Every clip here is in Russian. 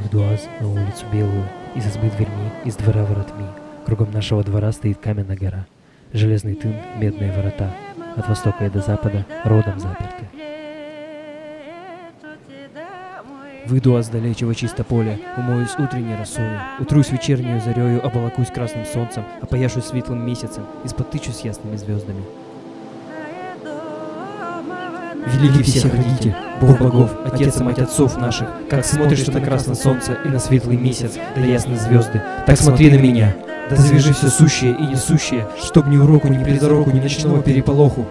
В Дуаз на улицу Белую, из избы дверьми, из двора воротми. Кругом нашего двора стоит каменная гора. Железный тын, медные ворота. От востока и до запада родом заперты. Выйду аз далечего чисто поля, умоюсь утренней росою, утрусь вечернюю зарею, оболокусь красным солнцем, опояшусь светлым месяцем, испотычусь ясными звездами. Великий всех родитель, Бог богов, Отец и Мать отцов наших, как смотришь ты на красное солнце и на светлый месяц, да ясные звезды, так смотри на меня, да завяжи все сущее и несущее, чтоб ни уроку, ни передороку, ни ночного переполоху,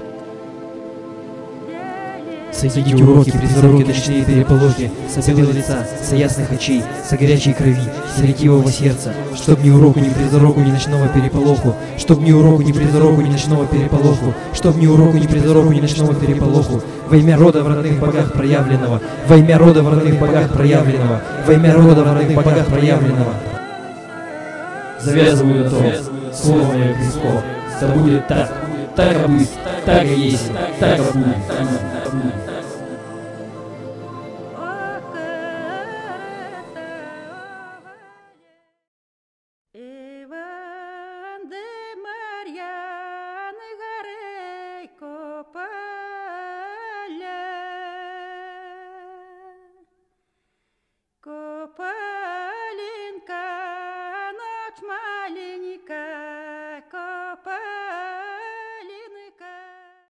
Соедините уроки, близоруки, ночные переполохи, со белого лица, со ясных очей, со горячей крови, с ретивого сердца, чтоб ни уроку, ни придороку, ни ночного переполоху, чтоб ни уроку, ни придороку, ни ночного переполоху, чтоб ни уроку, ни придороку, ни ночного переполоху, во имя рода в родных богах проявленного, во имя рода в родных богах проявленного, во имя рода в родных богах проявленного. Завязываю то, слово мое Христо, да будет так, так и будет, так и есть, так и будет.